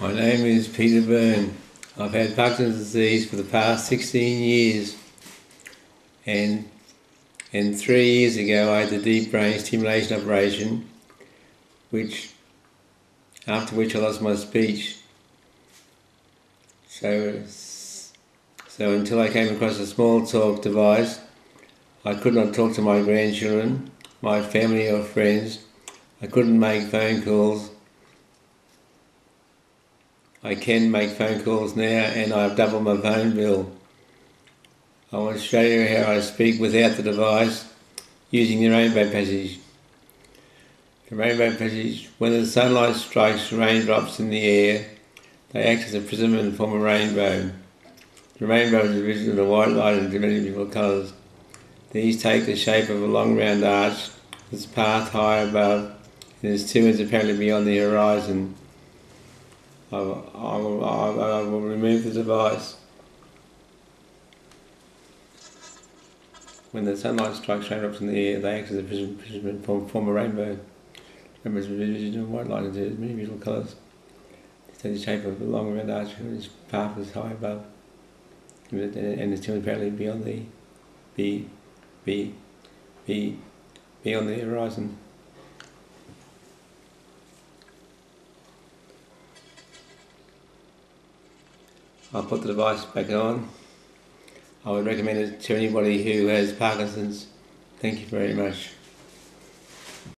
My name is Peter Byrne. I've had Parkinson's disease for the past 16 years. And, and three years ago I had the deep brain stimulation operation, which, after which I lost my speech. So, so until I came across a SmallTalk device, I could not talk to my grandchildren, my family or friends. I couldn't make phone calls I can make phone calls now and I've doubled my phone bill. I want to show you how I speak without the device using the rainbow passage. The rainbow passage, when the sunlight strikes raindrops in the air, they act as a prism and form a rainbow. The rainbow is divided into white light and many different colours. These take the shape of a long round arch its path high above and its two ends apparently beyond the horizon. I will, I will, I will remove the device. When the sunlight strikes raindrops in the air, they act as a prism and form, form a rainbow. Members of vision white light into many beautiful colours. It's the shape of a long red arch whose path is high above. And the two apparently beyond the be be be beyond the horizon. I'll put the device back on. I would recommend it to anybody who has Parkinson's. Thank you very much.